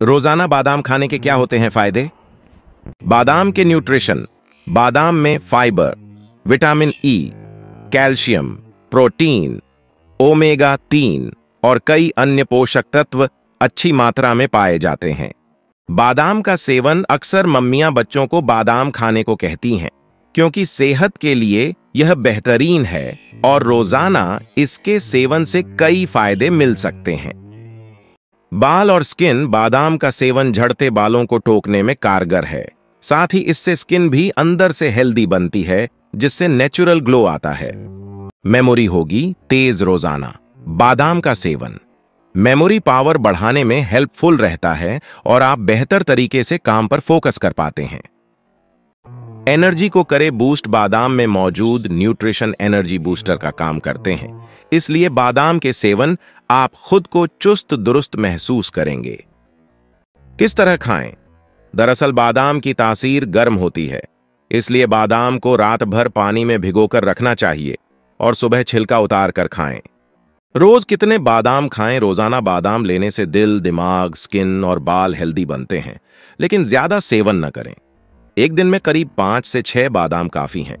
रोज़ाना बादाम खाने के क्या होते हैं फ़ायदे? बादाम के न्यूट्रिशन, बादाम में fibre, vitamin E calcium, protein, omega तीन और कई अन्य पोषक तत्व अच्छी मात्रा में पाए जाते हैं। बादाम का सेवन अक्सर मम्मियाँ बच्चों को बादाम खाने को कहती हैं, क्योंकि सेहत के लिए यह बेहतरीन है और रोज़ाना इसके सेवन से कई फ़ायदे मिल सकते हैं। बाल और स्किन बादाम का सेवन झड़ते बालों को टोकने में कारगर है। साथ ही इससे स्किन भी अंदर से हेल्दी बनती है, जिससे नेचुरल ग्लो आता है। मेमोरी होगी तेज रोज़ाना। बादाम का सेवन। मेमोरी पावर बढ़ाने में हेल्पफुल रहता है और आप बेहतर तरीके से काम पर फोकस कर पाते हैं। एनर्जी को करे बूस्ट बादाम में मौजूद न्यूट्रिशन एनर्जी बूस्टर का काम करते हैं। इसलिए बादाम के सेवन आप खुद को चुस्त दुरुस्त महसूस करेंगे। किस तरह खाएँ? दरअसल बादाम की तासीर गर्म होती है। इसलिए बादाम को रात भर पानी में भिगोकर रखना चाहिए और सुबह छिलका उतार कर खाएँ। रोज कितने बादाम खाएँ? रोज़ाना बादाम लेने से दिल, दिमाग, स्किन और बाल हेल्दी बनते हैं। लेकिन ज़्यादा सेवन न करें। एक दिन में करीब पाँच से छह बादाम काफ़ी हैं।